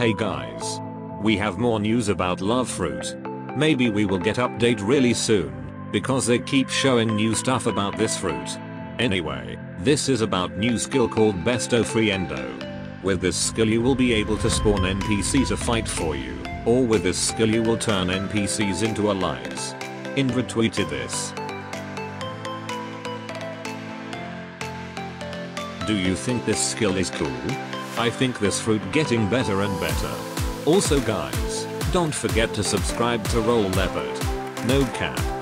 Hey guys. We have more news about love fruit. Maybe we will get update really soon, because they keep showing new stuff about this fruit. Anyway, this is about new skill called Besto Friendo. With this skill you will be able to spawn NPC to fight for you, or with this skill you will turn NPCs into allies. Indra tweeted this. Do you think this skill is cool? I think this fruit getting better and better. Also guys, don't forget to subscribe to Roll Leopard. No cap.